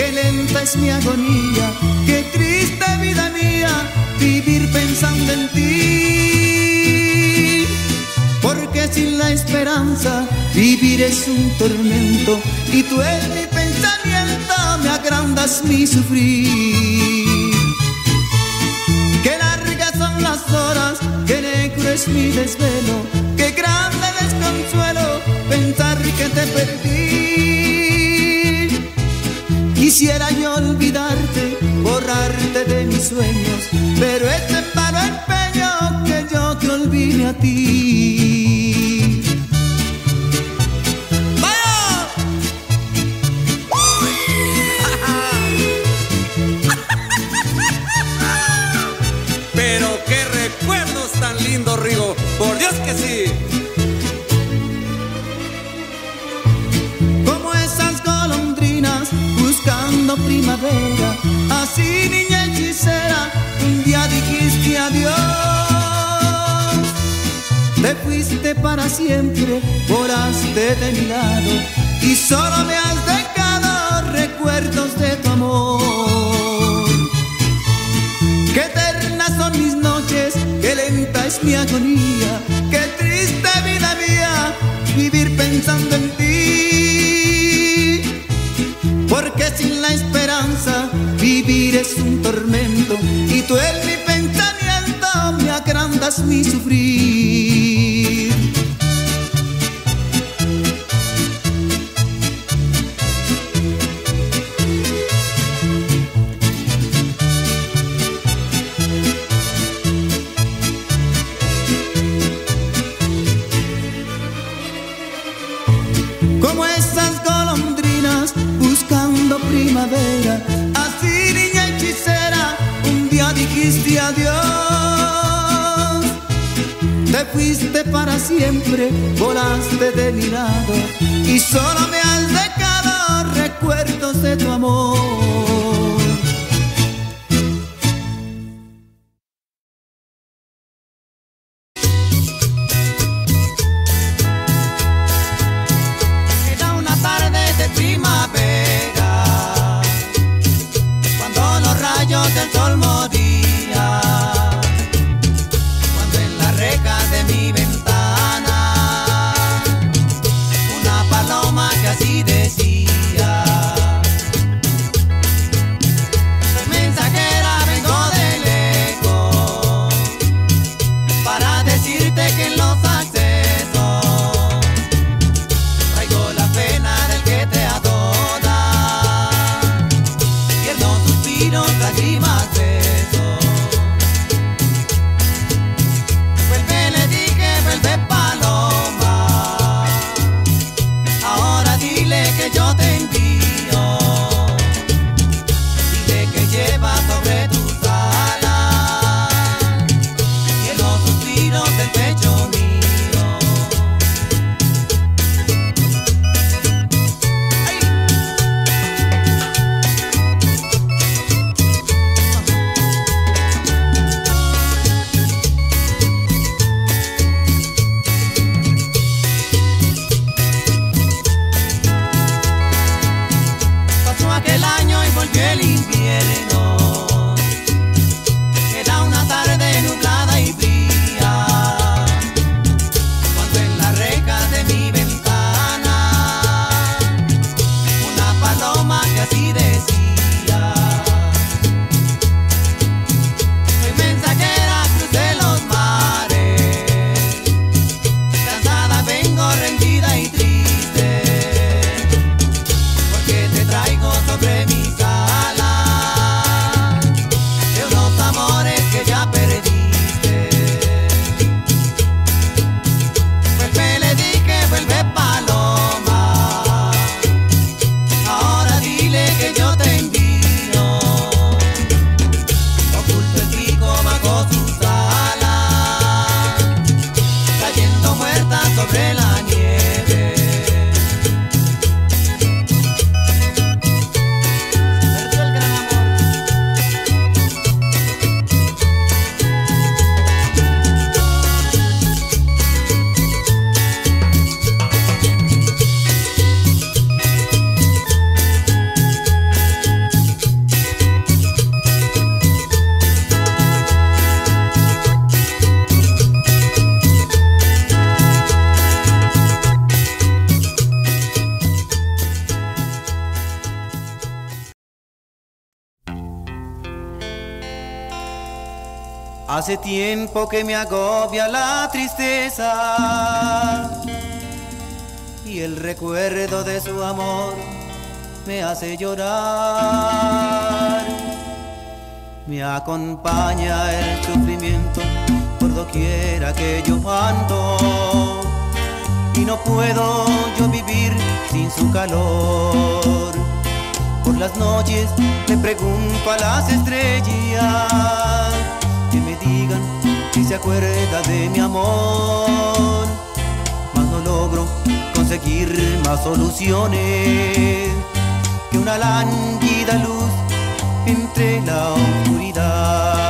qué lenta es mi agonía, qué triste vida mía vivir pensando en ti. Porque sin la esperanza vivir es un tormento y tú en mi pensamiento me agrandas mi sufrir. Qué largas son las horas, qué negro es mi desvelo, qué grande desconsuelo pensar que te perdí. Quisiera yo olvidarte, borrarte de mis sueños, pero es en vano empeño que yo te olvide a ti. Primavera. Así, niña hechicera, un día dijiste adiós. Te fuiste para siempre, volaste de mi lado y solo me has dejado recuerdos de tu amor. Qué eternas son mis noches, qué lenta es mi agonía, qué triste vida mía vivir pensando en ti. Porque sin esperanza vivir es un tormento y tú en mi pensamiento me agrandas mi sufrir. La. Hace tiempo que me agobia la tristeza y el recuerdo de su amor me hace llorar. Me acompaña el sufrimiento por doquiera que yo ando y no puedo yo vivir sin su calor. Por las noches le pregunto a las estrellas me digan si se acuerda de mi amor. Mas no logro conseguir más soluciones que una lánguida luz entre la oscuridad.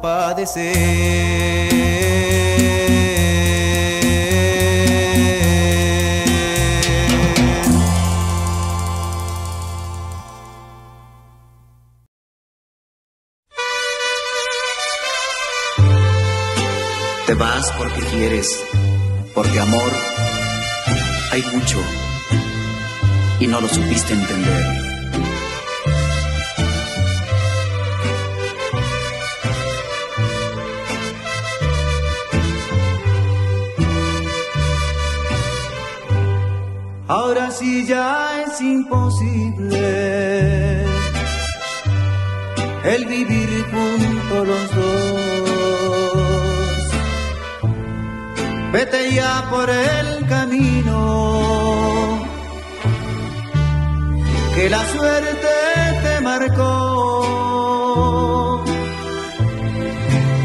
Padecer. Te vas porque quieres, porque amor hay mucho y no lo supiste entender. Ahora sí ya es imposible el vivir juntos los dos. Vete ya por el camino que la suerte te marcó.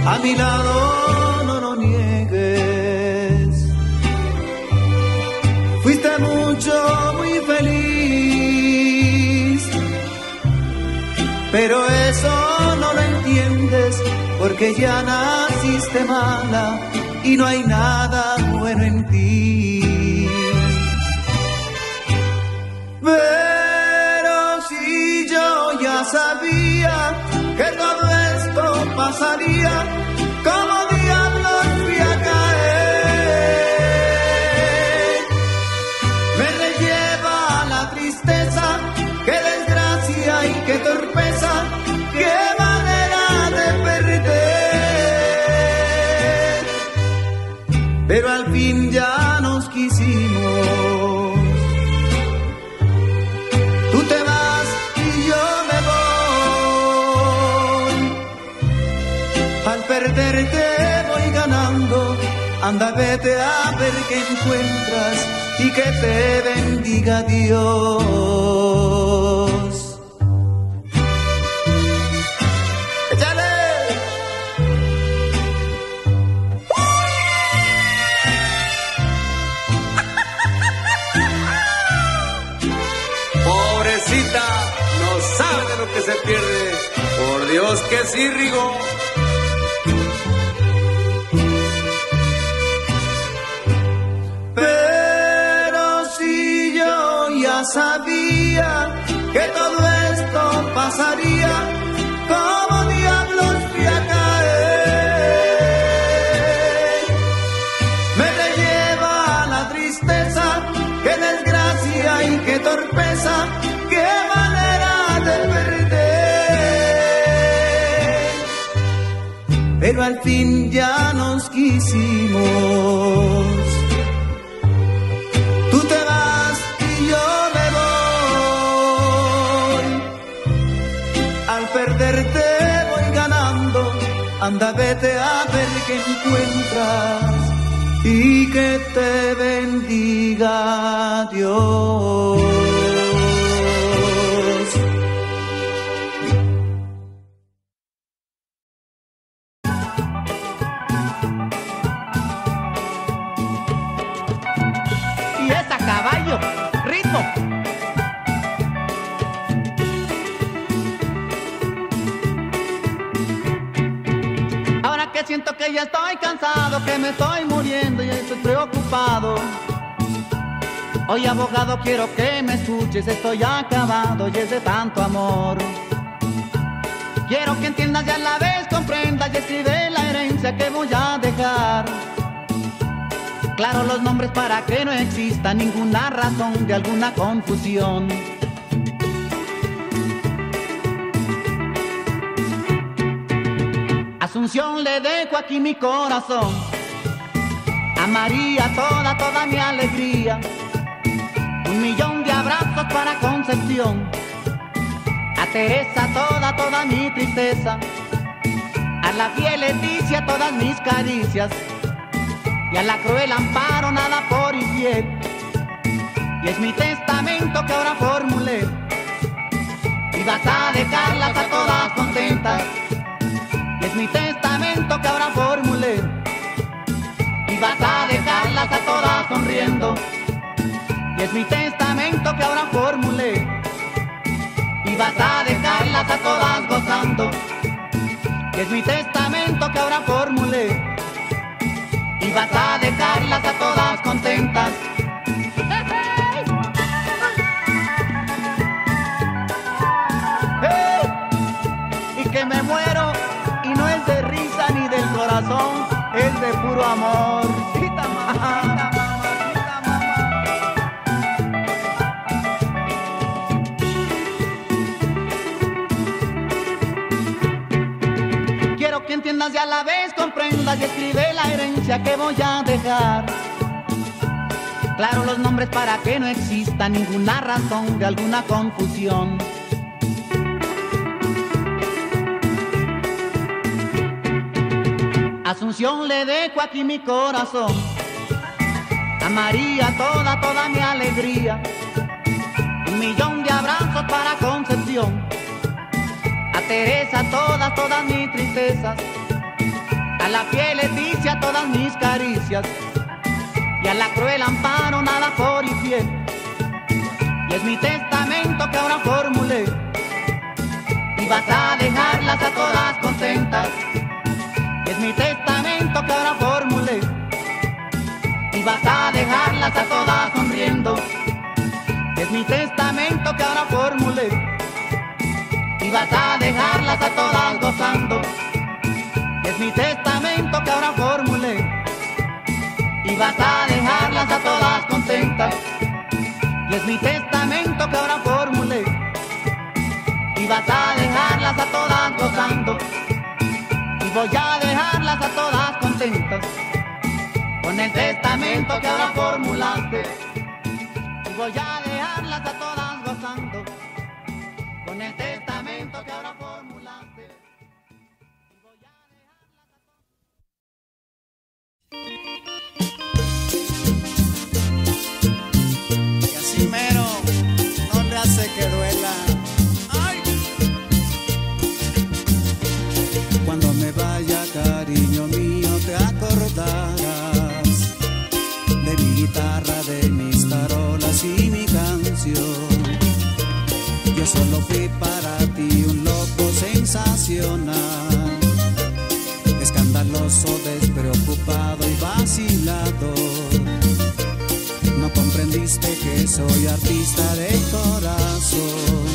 A mi lado Pero eso no lo entiendes porque ya naciste mala y no hay nada bueno en ti. Pero si yo ya sabía que todo esto pasaría, Anda, vete a ver qué encuentras y que te bendiga Dios. que se pierde. Por Dios que sí, Rigo. Que todo esto pasaría, como diablos fui a caer. Me lleva la tristeza, qué desgracia y qué torpeza pero al fin ya nos quisimos. Anda vete a ver qué encuentras y que te bendiga Dios. Ya estoy cansado, que me estoy muriendo y estoy preocupado. Hoy abogado quiero que me escuches, estoy acabado y es de tanto amor. Quiero que entiendas y a la vez comprendas y escribe la herencia que voy a dejar. Claro los nombres para que no exista ninguna razón de alguna confusión. Le dejo aquí mi corazón. A María toda, toda mi alegría. Un millón de abrazos para Concepción. A Teresa toda, toda mi tristeza. A la fiel Leticia todas mis caricias. Y a la cruel amparo nada por infiel. Y es mi testamento que ahora formulé. Y vas a dejarlas a todas contentas es mi testamento que ahora formulé. Y vas a dejarlas a todas sonriendo. Y es mi testamento que ahora formulé. Y vas a dejarlas a todas gozando. Y es mi testamento que ahora formulé. Y vas a dejarlas a todas contentas. que me corazón es de puro amor. Quiero que entiendas y a la vez comprendas y escribe la herencia que voy a dejar. Claro los nombres para que no exista ninguna razón de alguna confusión. Asunción le dejo aquí mi corazón. A María toda, toda mi alegría. Un millón de abrazos para Concepción. A Teresa todas, todas mis tristezas. A la fiel Leticia todas mis caricias. Y a la cruel amparo nada por infiel. Y es mi testamento que ahora formulé. Y vas a dejarlas a todas contentas es mi testamento vas a dejarlas a todas sonriendo. Es mi testamento que ahora formulé. Y vas a dejarlas a todas gozando. Es mi testamento que ahora formulé. Y vas a dejarlas a todas contentas. Y es mi testamento que ahora formulé. Y vas a dejarlas a todas gozando voy a dejarlas a todas contentas con el testamento que ahora formulaste. Voy a dejarlas a todas gozando con el testamento solo fui para ti un loco sensacional, escandaloso, despreocupado y vacilado. No comprendiste que soy artista de corazón.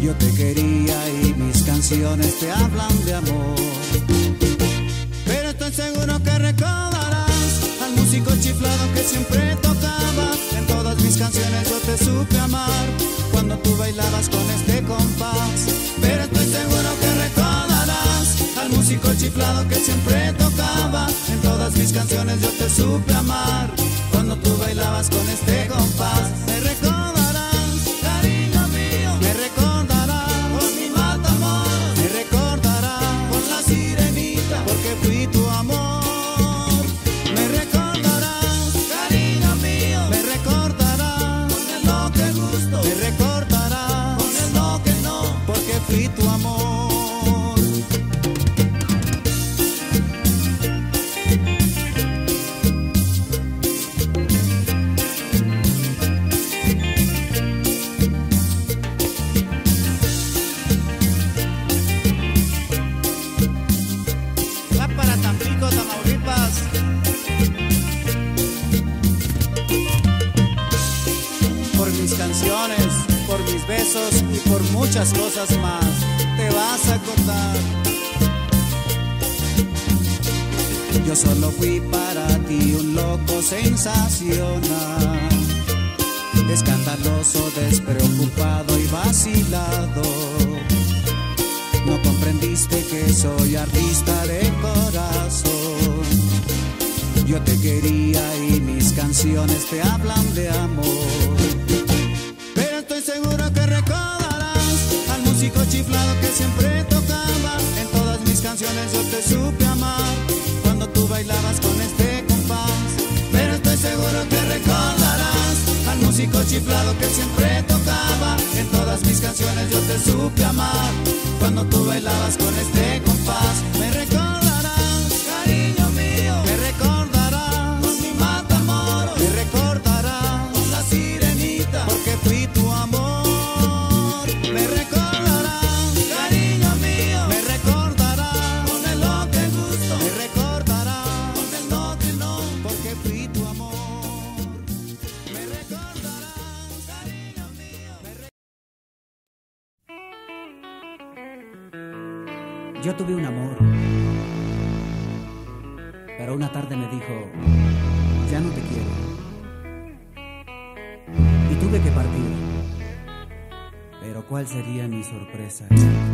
Yo te quería y mis canciones te hablan de amor. Pero estoy seguro que recordarás al músico chiflado que siempre tocaba. En todas mis canciones yo te supe amar cuando tú bailabas con este compás. Pero estoy seguro que recordarás al músico chiflado que siempre tocaba. En todas mis canciones yo te supe amar cuando tú bailabas con este compás. Escandaloso, despreocupado y vacilado. No comprendiste que soy artista de corazón. Yo te quería y mis canciones te hablan de amor. Pero estoy seguro que recordarás al músico chiflado que siempre tocaba. En todas mis canciones yo te supe amar cuando tú bailabas con este que recordarás al músico chiflado que siempre tocaba. En todas mis canciones yo te supe amar cuando tú bailabas con este compás. Mi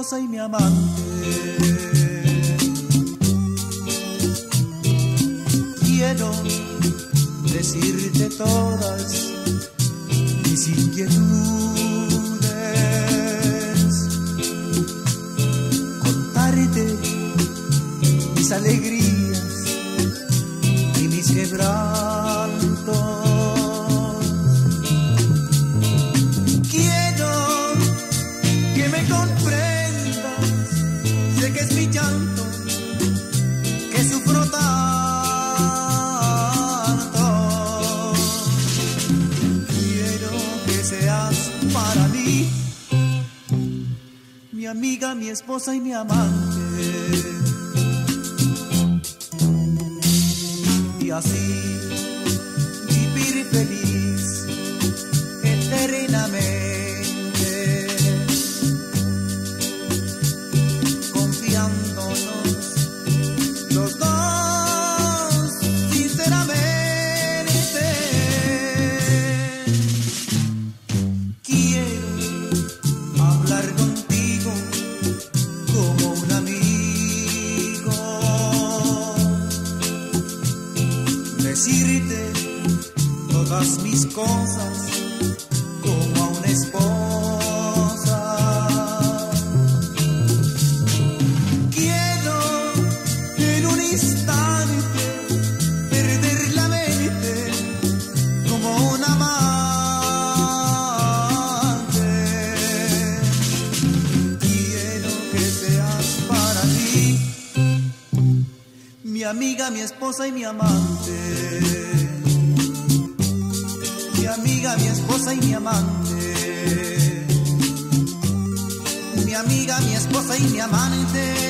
y mi amante. Quiero decirte todas mis inquietudes, contarte mis alegrías y mis quebrantos. Amiga, mi esposa y mi amante. Y así mi esposa y mi amante. Mi amiga, mi esposa y mi amante. Mi amiga, mi esposa y mi amante.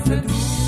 se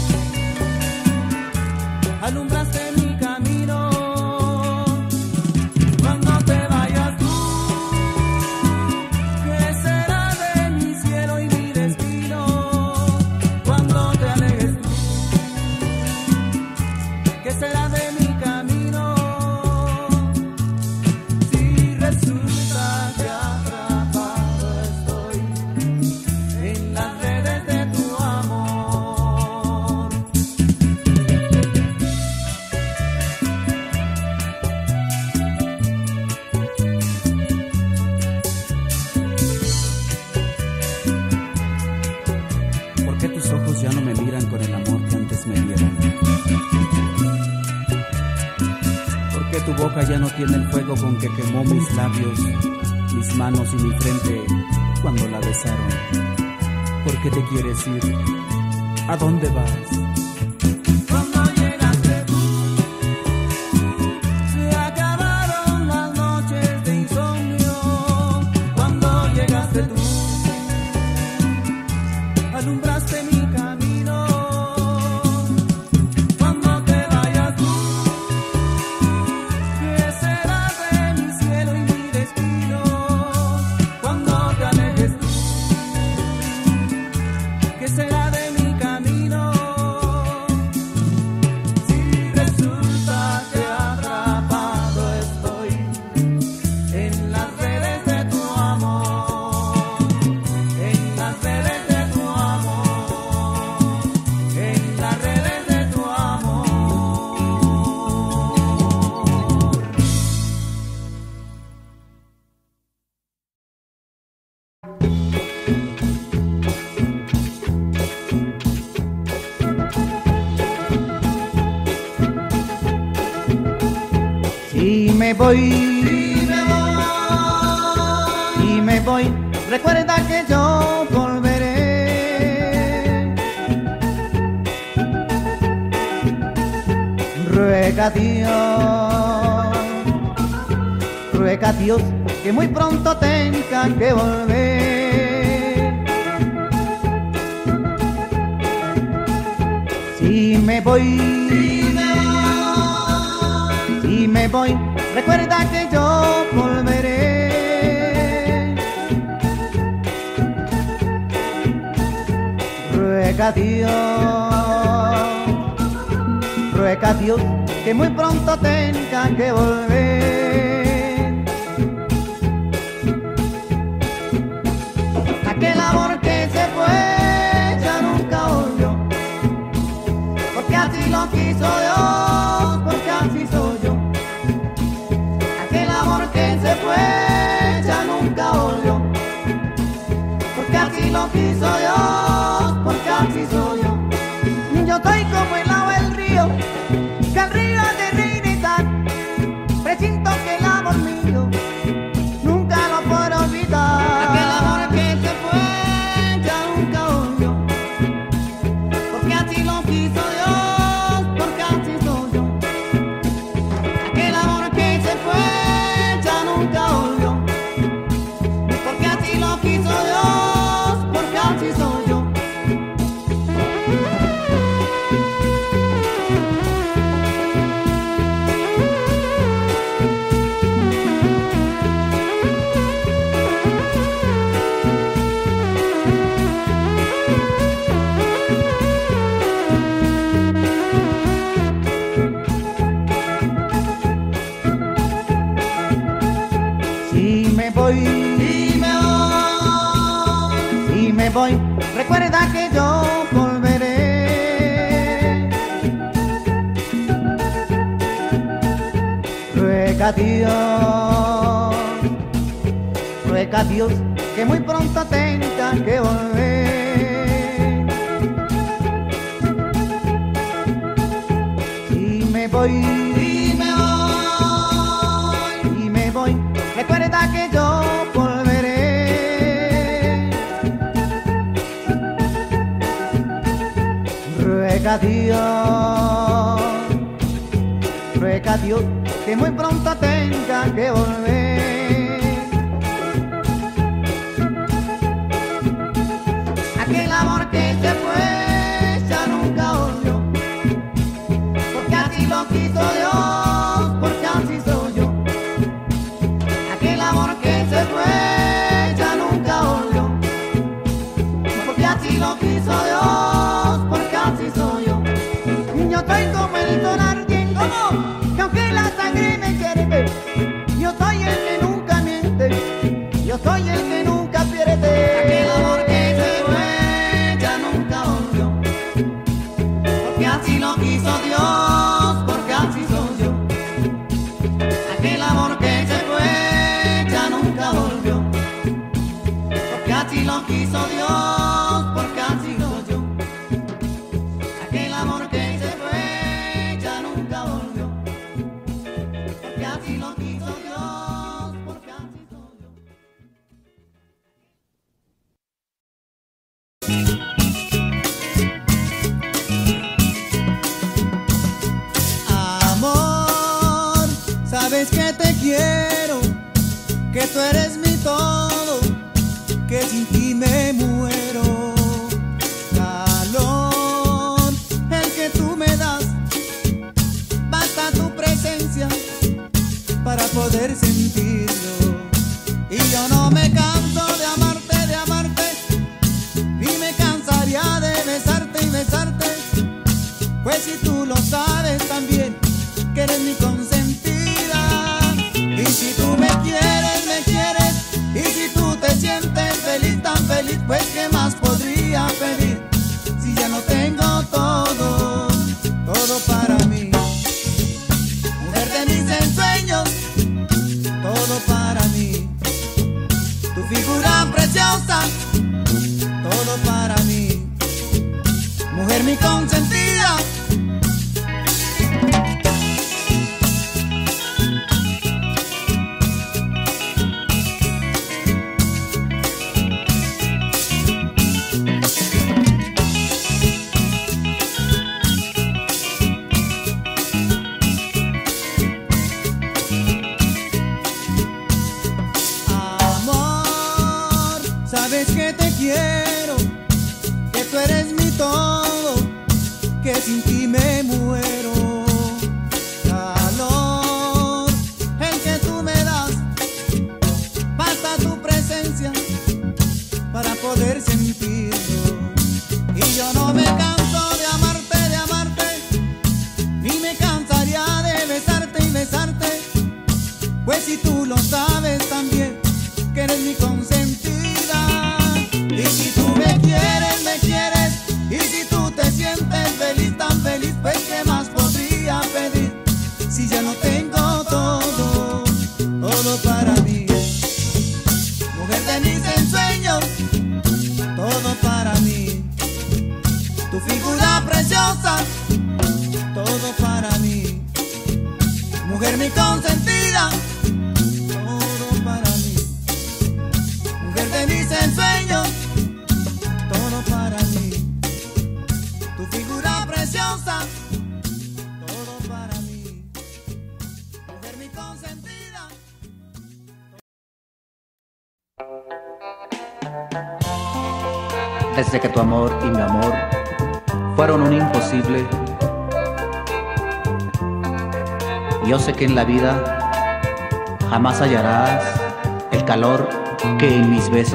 que quemó mis labios, mis manos y mi frente cuando la besaron. ¿Por qué te quieres ir? ¿A dónde vas? me voy. Y me voy. Y me voy. Recuerda que yo volveré. Ruega Dios. Ruega Dios que muy pronto tenga que volver. Me voy. Si me voy. Si me voy Recuerda que yo volveré. Ruega Dios, ruega Dios que muy pronto tenga que volver. Aquel amor que se fue ya nunca volvió, porque así lo quiso Dios. ella nunca olió, porque así lo quiso Dios, porque así soy. recuerda que yo volveré. Ruega Dios, ruega Dios que muy pronto tenga que volver. Y me voy, y me voy, y me voy, recuerda que yo ruega a Dios, ruega a Dios que muy pronto tenga que volver. Aquel amor que se fue ya nunca volvió, porque así lo quiso Dios.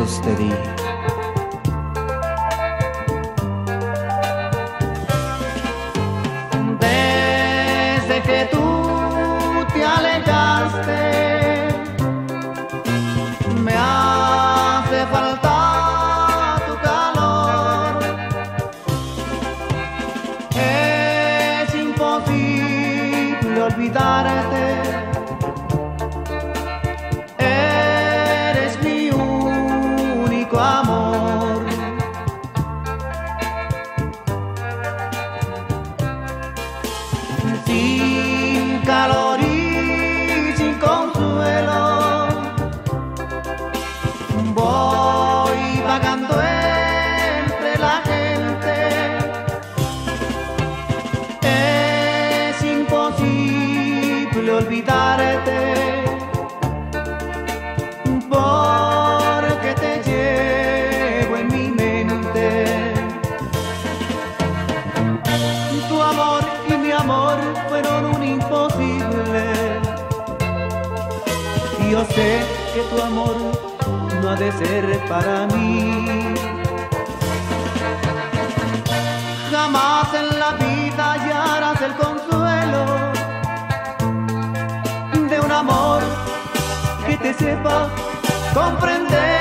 so steady. de ser para mí. Jamás en la vida hallarás el consuelo de un amor que te sepa comprender.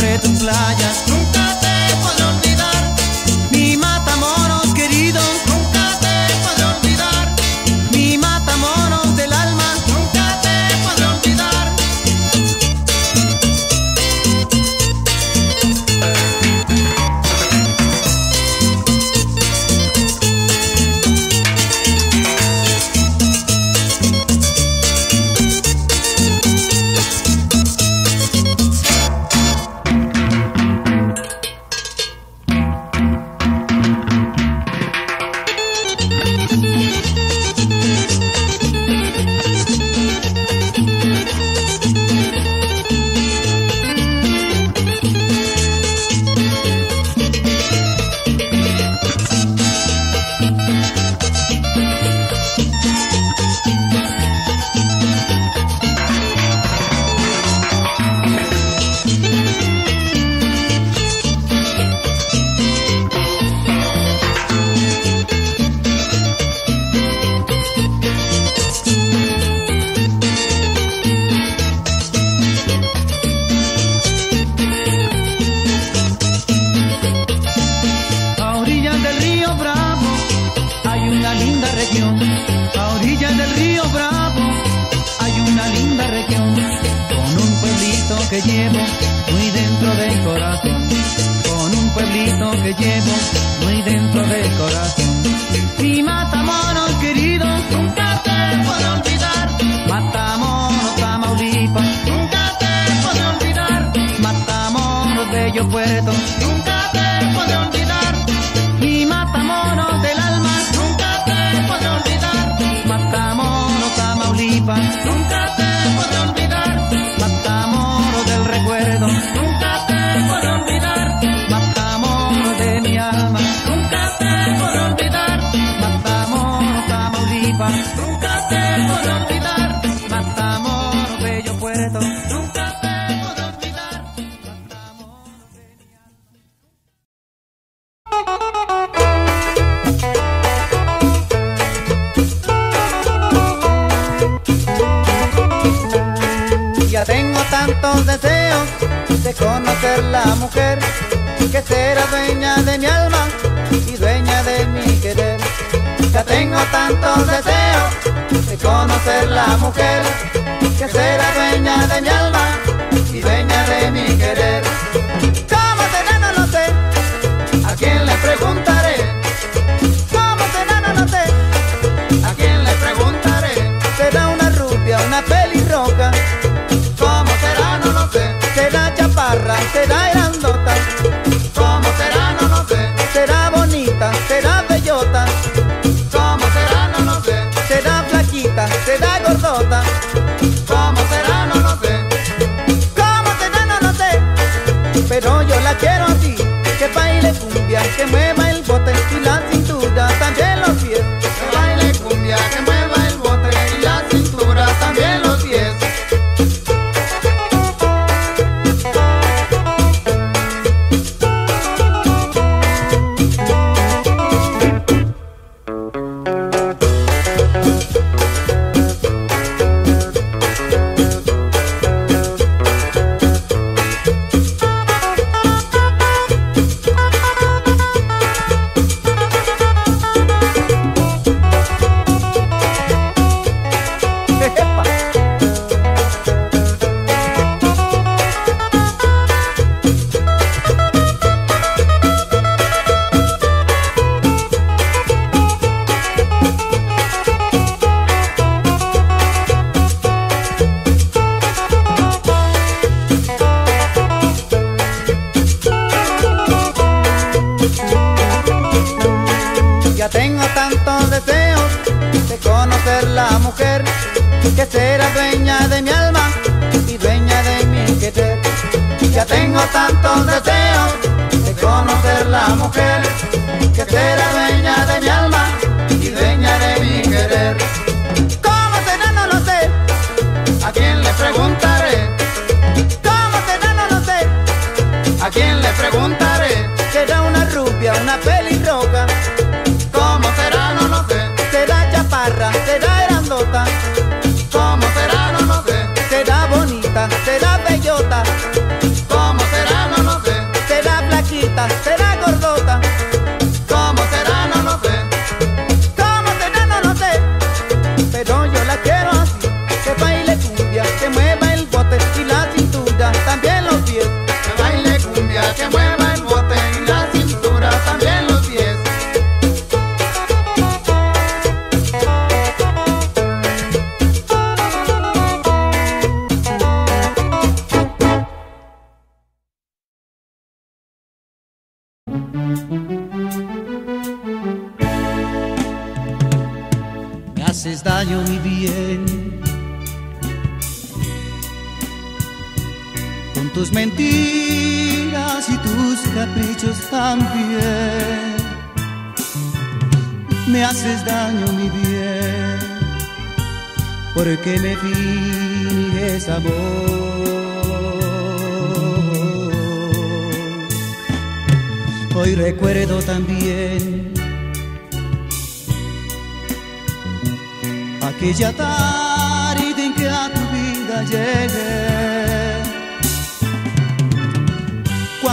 Sobre tus playas, que llevo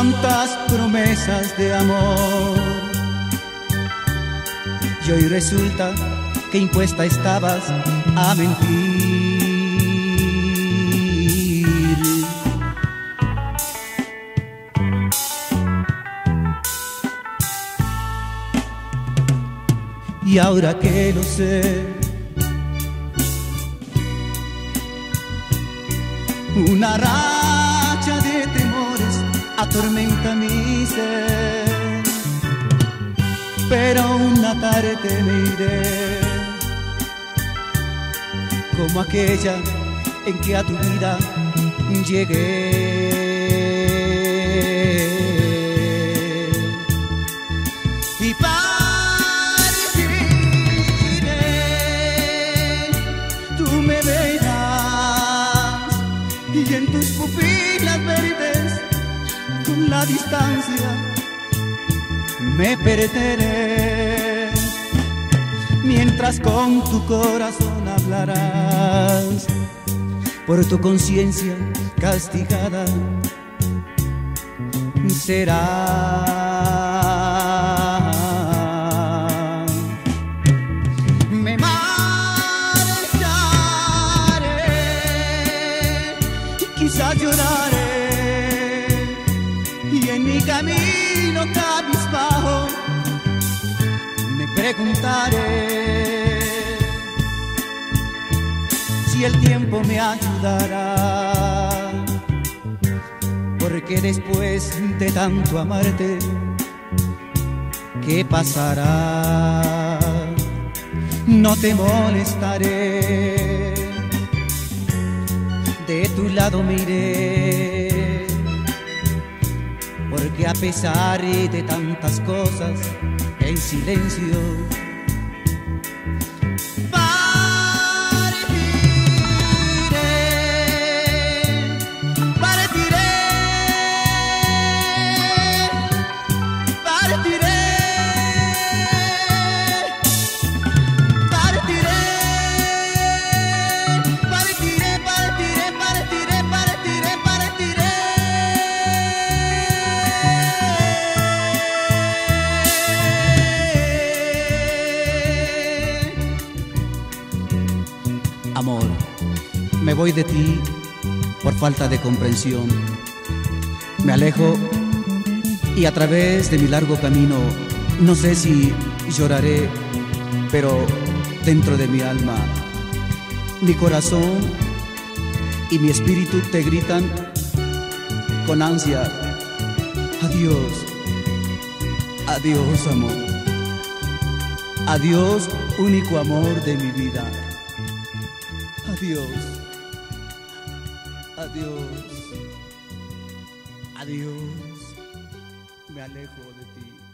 Cuántas promesas de amor. Y hoy resulta que impuesta estabas a mentir. Y ahora que lo sé, una temores atormenta mi ser. Pero una tarde me iré, como aquella en que a tu vida llegué. La distancia, me perderé. Mientras con tu corazón hablarás, por tu conciencia castigada será. Preguntaré si el tiempo me ayudará, porque después de tanto amarte, ¿qué pasará? No te molestaré, de tu lado me iré, porque a pesar de tantas cosas, en silencio voy de ti por falta de comprensión. Me alejo y a través de mi largo camino, no sé si lloraré, pero dentro de mi alma, mi corazón y mi espíritu te gritan con ansia, adiós, adiós amor, adiós único amor de mi vida, adiós. Adiós. Adiós. Me alejo de ti.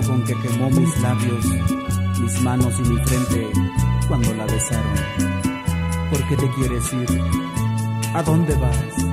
Con que quemó mis labios, mis manos y mi frente cuando la besaron. ¿Por qué te quieres ir? ¿A dónde vas?